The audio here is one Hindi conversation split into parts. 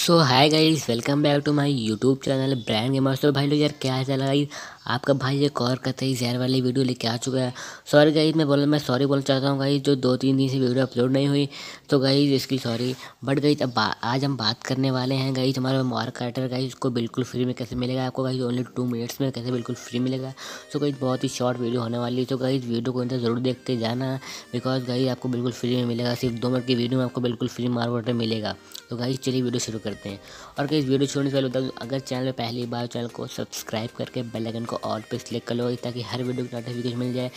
So hi guys welcome back to my YouTube channel brand gamers तो भाई लोग, यार, क्या चला गाइस आपका भाई ये एक और कतई जहर वाली वीडियो लेके आ चुका है। सॉरी गाइस मैं बोल, मैं सॉरी बोलना चाहता हूँ गाइस जो दो तीन दिन से वीडियो अपलोड नहीं हुई। तो गाइस इसकी सॉरी बट गाइस अब आज हम बात करने वाले हैं गाइस हमारा मार्क कार्टर गाइस उसको बिल्कुल फ्री में कैसे मिलेगा आपको गाइस ओनली टू मिनट्स में कैसे बिल्कुल फ्री मिलेगा? सो गाइस बहुत ही शॉर्ट वीडियो होने वाली है। तो गाइस वीडियो को ज़रूर देखते जाना बिकॉज़ गाइस आपको बिल्कुल फ्री में मिलेगा। सिर्फ़ दो मिनट की वीडियो में आपको बिल्कुल फ्री मार्क मिलेगा। तो गाइस, चलिए वीडियो शुरू करते हैं। और कहीं वीडियो छोड़ने से पहले बता अगर चैनल में पहली बार चैनल को सब्सक्राइब करके बेल आइकन को ऑल पे क्लिक कर लो, ताकि हर वीडियो की नोटिफिकेशन मिल जाए।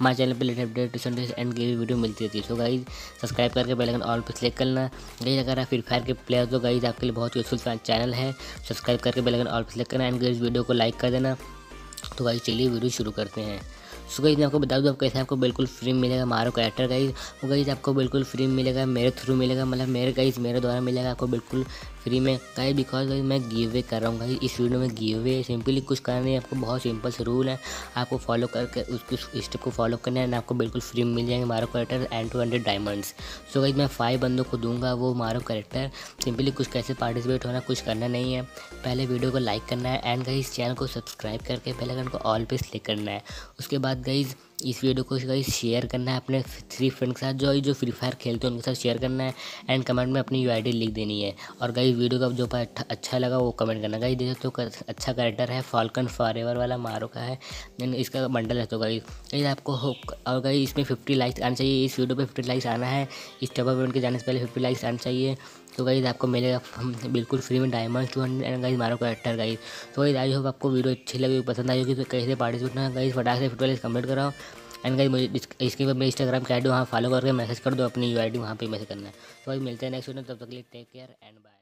हमारे चैनल पर लेटेस्ट अपडेट एंड की वीडियो मिलती रहती है। सो गाइज़ सब्सक्राइब करके बेल आइकन ऑल पे क्लिक करना। गई अगर आप फ्री फायर के प्लेयर तो गाइज़ आपके लिए बहुत यूजफुल चैनल है। सब्सक्राइब करके बेल आइकन ऑल पे क्लिक करना एंड इस वीडियो को लाइक कर देना। तो गाइज़ चलिए वीडियो शुरू करते हैं। सो गई आपको बता दूँ आप कैसे आपको बिल्कुल फ्री मिलेगा मारो कैरेक्टर गाइज़ वो गई आपको बिल्कुल फ्री मिलेगा, मेरे थ्रू मिलेगा मतलब मेरे गाइज़ मेरे द्वारा मिलेगा, आपको बिल्कुल फ्री में गाइज़ बिकॉज़ गाइज़ मैं गिव वे कर रहा हूँ गाइज़ इस वीडियो में गिव वे सिंपली कुछ करना नहीं आपको बहुत सिंपल से रूल है। आपको फॉलो करके उस स्टेप को फॉलो करना है आपको बिल्कुल फ्री में मिल जाएँगे। Maro character and two hundred diamonds so guys मैं फाइव बंदों को दूँगा, वो मारो करेक्टर सिंपली कुछ कैसे पार्टिसिपेट होना, कुछ करना नहीं है। पहले वीडियो को लाइक करना है। एंड गाइज़ चैनल को सब्सक्राइब करके पहले को ऑल पे क्लिक करना है। उसके बाद गाइज़ इस वीडियो को गाइस शेयर करना है अपने थ्री फ्रेंड के साथ, जो जो फ्री फायर खेलते हैं, उनके साथ शेयर करना है एंड कमेंट में अपनी यू आई लिख देनी है। और गाइस वीडियो का जो अच्छा लगा वो कमेंट करना। गाइस देख तो अच्छा करेक्टर है फॉल्कन फॉर वाला मारो का है देन इसका बंडल है तो गाइस। गाइस आपको और गाइस इसमें फिफ्टी लाइक्स आना चाहिए, इस वीडियो पर फिफ्टी लाइक्स आना है, इस टॉप इवेंट के जाने से पहले फिफ्टी लाइक्स आना चाहिए। तो गाइज़ आपको मिलेगा बिल्कुल फ्री में diamond two hundred and guys Maro character guys तो गाइज़ आई होप आपको वीडियो अच्छी लगी, पसंद आई होगी तो कैसे पार्टिसिपेट ना गाइज़ फटाक से फुटबॉल लाइक्स कंप्लीट कराओ. एंड गाइज़ मुझे इसके बाद मेरे इंस्टाग्राम के आई डी वहाँ फॉलो करके मैसेज कर दो, अपनी यू आई डी वहाँ पर मैसेज करना है. तो गाइज़ मिलते हैं नेक्स्ट वीडियो तब तक लिए टेक केयर एंड बाय